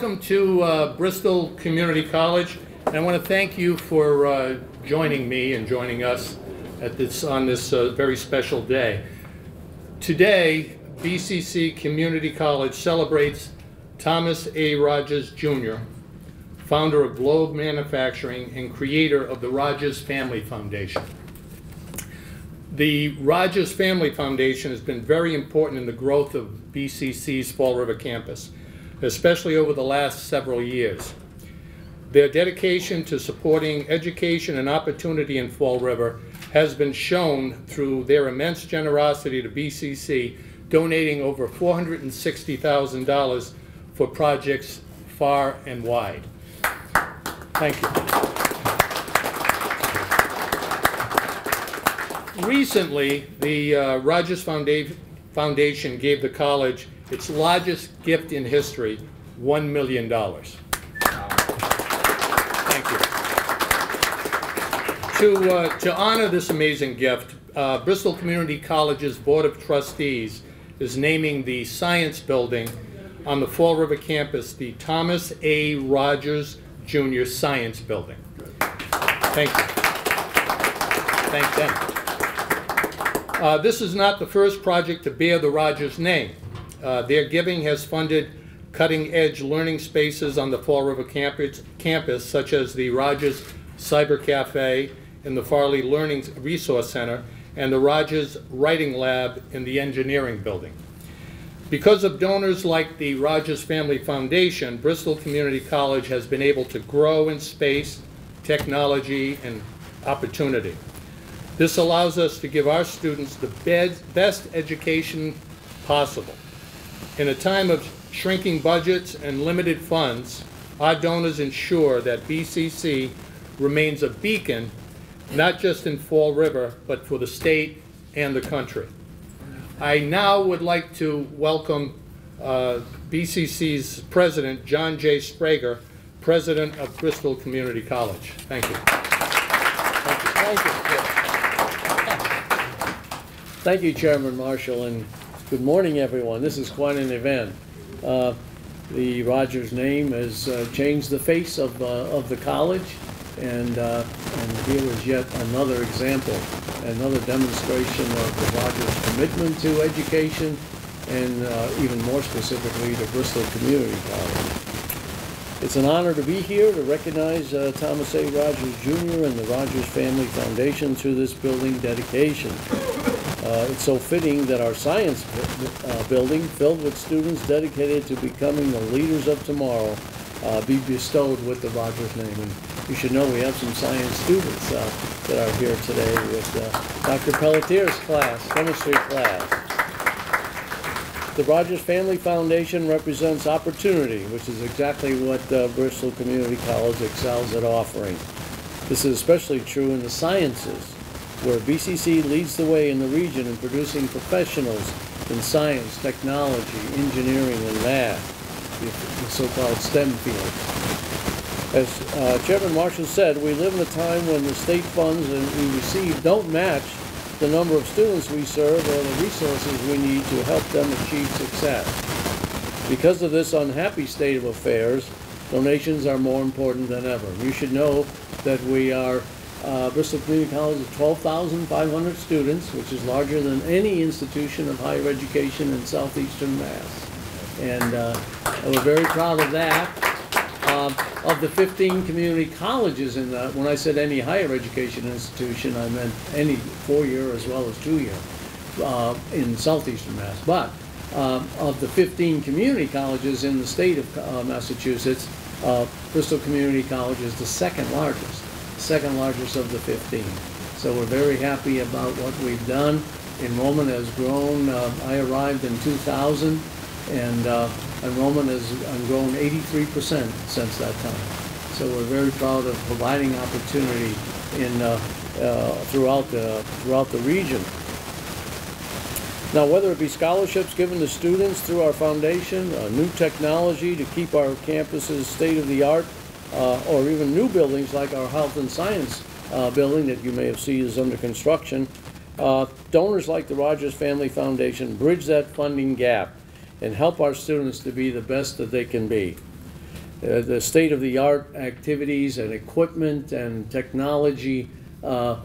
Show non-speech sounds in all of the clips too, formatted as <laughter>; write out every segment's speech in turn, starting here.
welcome to uh, Bristol Community College. And I want to thank you for uh, joining me and joining us at this, on this uh, very special day. Today, BCC Community College celebrates Thomas A. Rodgers Jr., founder of Globe Manufacturing and creator of the Rodgers Family Foundation. The Rodgers Family Foundation has been very important in the growth of BCC's Fall River campus, especially over the last several years. Their dedication to supporting education and opportunity in Fall River has been shown through their immense generosity to BCC, donating over $460,000 for projects far and wide. Thank you. Recently, the uh, Rodgers Founda- Foundation gave the college its largest gift in history, $1 million. Thank you. To, uh, to honor this amazing gift, uh, Bristol Community College's Board of Trustees is naming the Science Building on the Fall River campus the Thomas A. Rodgers Jr. Science Building. Thank you. Thank them. Uh, this is not the first project to bear the Rodgers name. Uh, their giving has funded cutting-edge learning spaces on the Fall River campus, campus, such as the Rodgers Cyber Cafe and the Farley Learning Resource Center, and the Rodgers Writing Lab in the Engineering Building. Because of donors like the Rodgers Family Foundation, Bristol Community College has been able to grow in space, technology, and opportunity. This allows us to give our students the best education possible. In a time of shrinking budgets and limited funds, our donors ensure that BCC remains a beacon, not just in Fall River, but for the state and the country. I now would like to welcome uh, BCC's president, John J. Sbrega, president of Bristol Community College. Thank you. Thank you. Thank you. Thank you, Chairman Marshall, and good morning, everyone. This is quite an event. Uh, The Rodgers name has uh, changed the face of, uh, of the college, and, uh, and here is yet another example, another demonstration of the Rodgers commitment to education, and uh, even more specifically, to Bristol Community College. It's an honor to be here to recognize uh, Thomas A. Rodgers Jr. and the Rodgers Family Foundation through this building dedication. Uh, It's so fitting that our science uh, building, filled with students dedicated to becoming the leaders of tomorrow, uh, be bestowed with the Rodgers name. And you should know we have some science students uh, that are here today with uh, Dr. Pelletier's class, chemistry class. The Rodgers Family Foundation represents opportunity, which is exactly what Bristol Community College excels at offering. This is especially true in the sciences, where BCC leads the way in the region in producing professionals in science, technology, engineering, and math, the so-called STEM fields. As uh, Chairman Marshall said, we live in a time when the state funds that we receive don't match the number of students we serve or the resources we need to help them achieve success. Because of this unhappy state of affairs, donations are more important than ever. You should know that we are, uh, Bristol Community College is 12,500 students, which is larger than any institution of higher education in southeastern Mass. And uh, we're very proud of that. Um, Of the 15 community colleges in that, when I said any higher education institution, I meant any four-year as well as two-year uh, in southeastern Mass. But um, of the 15 community colleges in the state of uh, Massachusetts, uh, Bristol Community College is the second largest, second largest of the 15. So we're very happy about what we've done. Enrollment has grown. Uh, I arrived in 2000, and uh, enrollment has uh, grown 83% since that time. So we're very proud of providing opportunity in, uh, uh, throughout, the, throughout the region. Now, whether it be scholarships given to students through our foundation, uh, new technology to keep our campuses state-of-the-art, uh, or even new buildings like our health and science uh, building that you may have seen is under construction, uh, donors like the Rodgers Family Foundation bridge that funding gap and help our students to be the best that they can be. uh, the state-of-the-art activities and equipment and technology uh,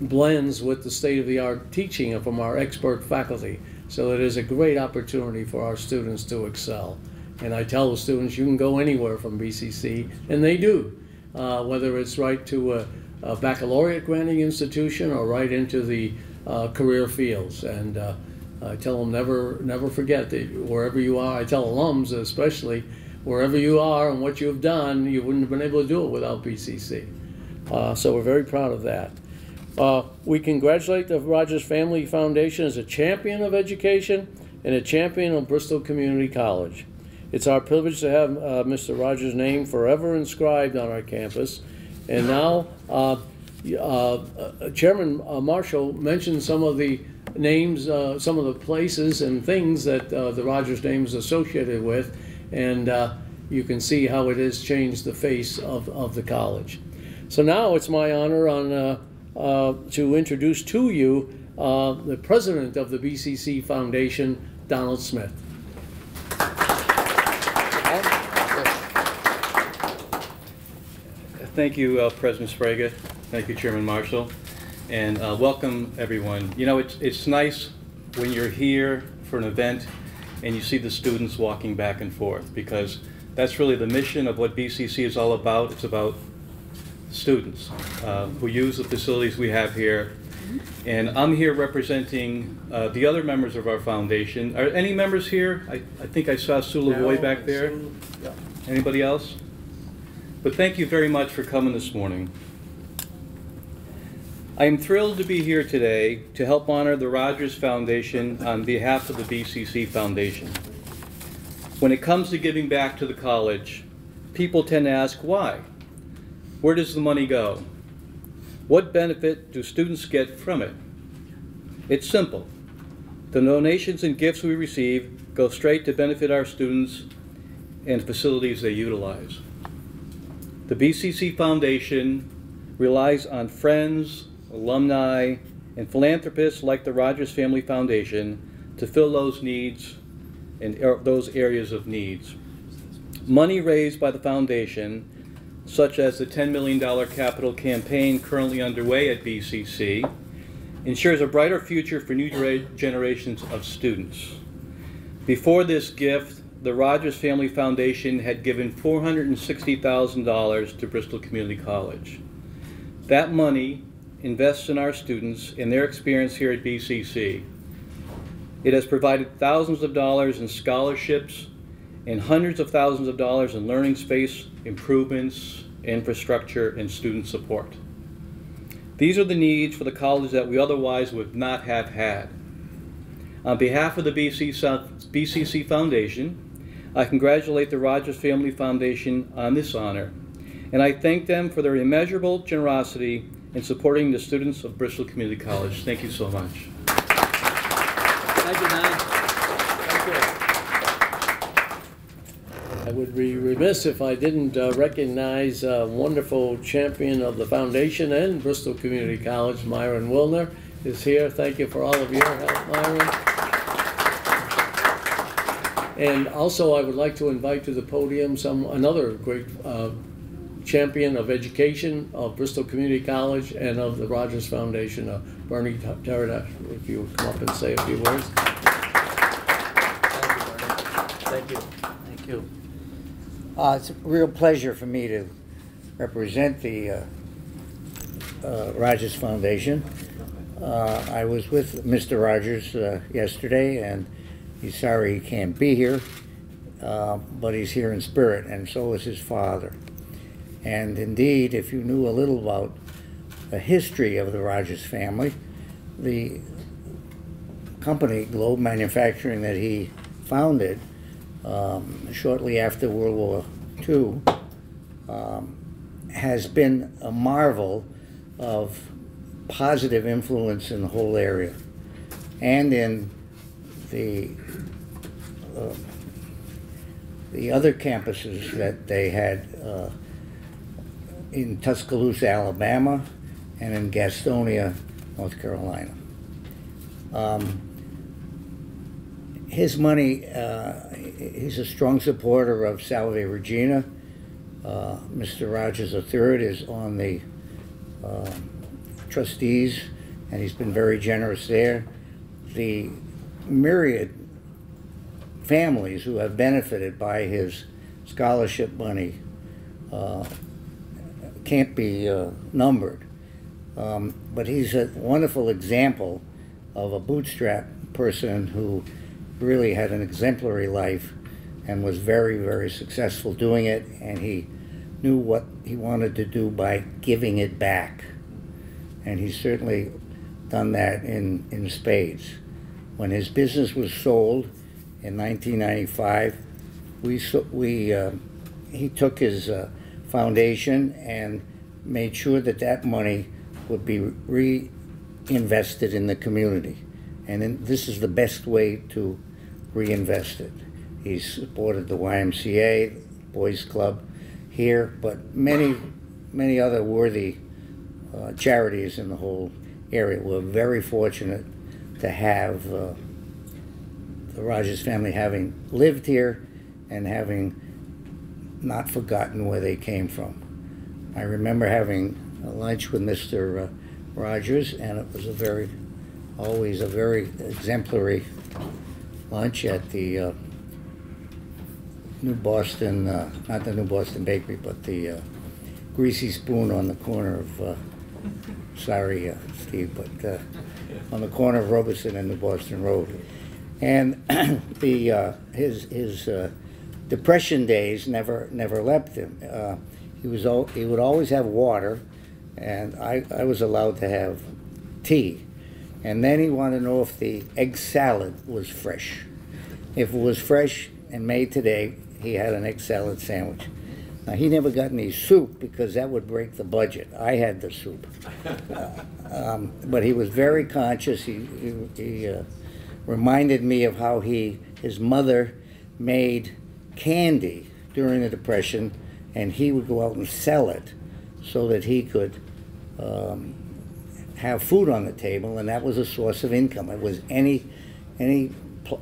blends with the state-of-the-art teaching from our expert faculty. So it is a great opportunity for our students to excel. And I tell the students, you can go anywhere from BCC, and they do, uh, whether it's right to a, a baccalaureate granting institution or right into the uh, career fields. And uh, I tell them never, never forget that wherever you are, I tell alums especially, wherever you are and what you've done, you wouldn't have been able to do it without BCC. Uh, so we're very proud of that. Uh, we congratulate the Rodgers Family Foundation as a champion of education and a champion of Bristol Community College. It's our privilege to have uh, Mr. Rodgers' name forever inscribed on our campus. And now, uh, uh, uh, Chairman Marshall mentioned some of the names, some of the places and things that the Rodgers name is associated with, and you can see how it has changed the face of, of the college. So now it's my honor on, to introduce to you the president of the BCC Foundation, Donald Smith. Thank you, uh, President Sbrega. Thank you, Chairman Marshall. And uh, welcome, everyone. You know, it's, it's nice when you're here for an event and you see the students walking back and forth because that's really the mission of what BCC is all about. It's about students uh, who use the facilities we have here. And I'm here representing uh, the other members of our foundation. Are any members here? I, I think I saw Sue Lavoy back there. Anybody else? But thank you very much for coming this morning. I am thrilled to be here today to help honor the Rodgers Foundation on behalf of the BCC Foundation. When it comes to giving back to the college, people tend to ask why. Where does the money go? What benefit do students get from it? It's simple. The donations and gifts we receive go straight to benefit our students and facilities they utilize. The BCC Foundation relies on friends, alumni, and philanthropists like the Rodgers Family Foundation to fill those needs and er, those areas of needs. Money raised by the foundation, such as the $10 million capital campaign currently underway at BCC, ensures a brighter future for new generations of students. Before this gift, the Rodgers Family Foundation had given $460,000 to Bristol Community College. That money invests in our students and their experience here at BCC. It has provided thousands of dollars in scholarships and hundreds of thousands of dollars in learning space improvements, infrastructure, and student support. These are the needs for the college that we otherwise would not have had. On behalf of the BCC Foundation, I congratulate the Rodgers Family Foundation on this honor, and I thank them for their immeasurable generosity in supporting the students of Bristol Community College. Thank you so much. Thank you, Don. Thank you. I would be remiss if I didn't uh, recognize a wonderful champion of the foundation and Bristol Community College, Myron Wilner, is here. Thank you for all of your help, Myron. And also, I would like to invite to the podium some another great uh, champion of education of Bristol Community College and of the Rodgers Foundation, uh, Bernie Teradash, if you would come up and say a few words. Thank you. Bernie. Thank you. Thank you. Uh, it's a real pleasure for me to represent the uh, uh, Rodgers Foundation. Uh, I was with Mr. Rodgers uh, yesterday, and He's sorry he can't be here, uh, but he's here in spirit, and so is his father. And indeed, if you knew a little about the history of the Rodgers family, the company, Globe Manufacturing, that he founded um, shortly after World War II, um, has been a marvel of positive influence in the whole area and in the uh, the other campuses that they had uh, in Tuscaloosa, Alabama, and in Gastonia, North Carolina. Um, his money, uh, he's a strong supporter of Salve Regina Uh, Mr. Rodgers III is on the uh, trustees, and he's been very generous there. The myriad families who have benefited by his scholarship money uh, can't be uh, numbered. Um, but he's a wonderful example of a bootstrap person who really had an exemplary life and was very, very successful doing it. And he knew what he wanted to do by giving it back. And he's certainly done that in, in spades. When his business was sold in 1995, we, we, uh, he took his uh, foundation and made sure that that money would be reinvested in the community. And then this is the best way to reinvest it. He supported the YMCA, Boys Club here, but many, many other worthy uh, charities in the whole area. We're very fortunate to have uh, the Rodgers family having lived here and having not forgotten where they came from. I remember having lunch with Mr. uh, Rodgers, and it was a very, always a very exemplary lunch at the uh, New Boston, uh, not the New Boston Bakery, but the uh, Greasy Spoon on the corner of, uh, sorry, uh, Steve, but on the corner of Robertson and the Boston Road. And <clears throat> the, uh, his, his uh, depression days never, never left him. Uh, He was, al- he would always have water, and I, I was allowed to have tea. And then he wanted to know if the egg salad was fresh. If it was fresh and made today, he had an egg salad sandwich. Now, he never got any soup because that would break the budget. I had the soup. <laughs> Um, But he was very conscious. He, he, he uh, reminded me of how he, his mother made candy during the Depression, and he would go out and sell it so that he could um, have food on the table, and that was a source of income. It was any, any,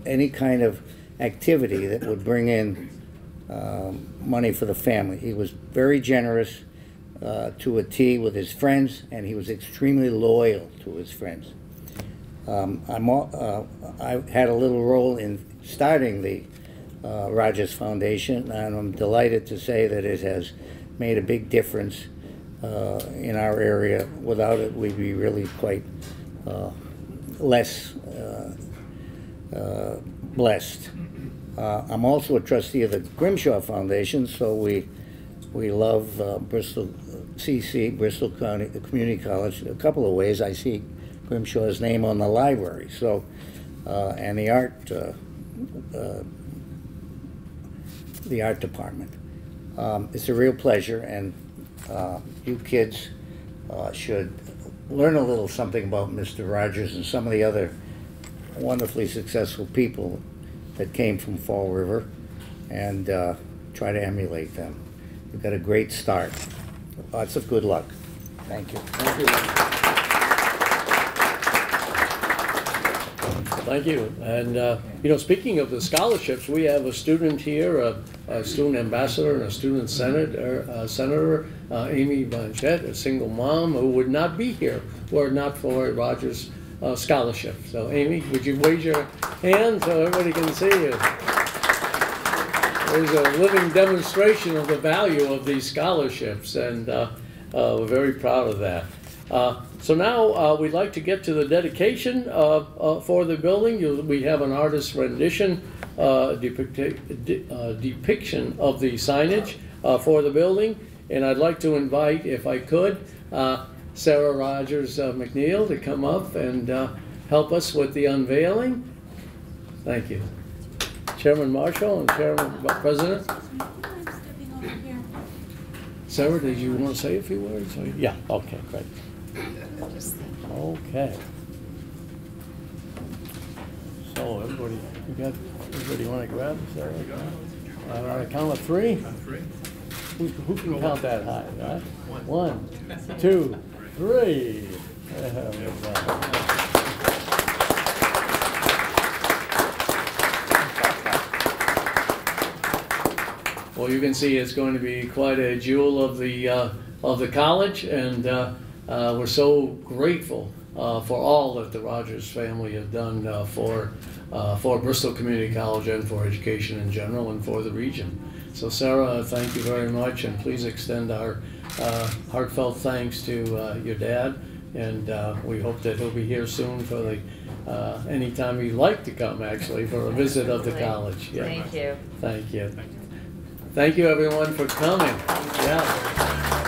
any kind of activity that would bring in um, money for the family. He was very generous uh, to a T with his friends, and he was extremely loyal to his friends. Um, I'm, uh, I had a little role in starting the uh, Rodgers Foundation, and I'm delighted to say that it has made a big difference uh, in our area. Without it, we'd be really quite uh, less uh, blessed. Uh, I'm also a trustee of the Grimshaw Foundation, so we we love uh, Bristol CC, Bristol County Community College, a couple of ways. I see Grimshaw's name on the library, so uh, and the art uh, uh, the art department. Um, it's a real pleasure, and uh, you kids uh, should learn a little something about Mr. Rodgers and some of the other wonderfully successful people that came from Fall River, and uh, try to emulate them. You've got a great start. Lots of good luck. Thank you. Thank you. Thank you. And, uh, you know, speaking of the scholarships, we have a student here, a, a student ambassador and a student senator, uh, senator, uh, Amy Blanchette, a single mom who would not be here were it not for Rodgers uh, Scholarship. So Amy, would you raise your hand so everybody can see you? There's a living demonstration of the value of these scholarships, and uh, uh, we're very proud of that. Uh, So now, uh, we'd like to get to the dedication uh, for the building. You- We have an artist's rendition depicti- de- depiction of the signage for the building, and I'd like to invite, if I could, Sarah Rodgers uh, McNeil to come up and uh, help us with the unveiling. Thank you. Chairman Marshall and Chairman President. Sarah, did you want to say a few words? or- Yeah, okay, great. Okay. So, everybody, you got, everybody want to grab Sarah? Uh, On a count of three? Who, who can count that high, right? One, two, three. Well, you can see it's going to be quite a jewel of the, uh, of the college, and uh, uh, we're so grateful uh, for all that the Rodgers family have done uh, for, uh, for Bristol Community College and for education in general and for the region. So Sarah, thank you very much, and please extend our uh, heartfelt thanks to uh, your dad, and uh, we hope that he'll be here soon for the, uh, anytime he'd like to come, actually, for a visit of the college. Yeah. Thank you. Thank you. Thank you, everyone, for coming. Yeah.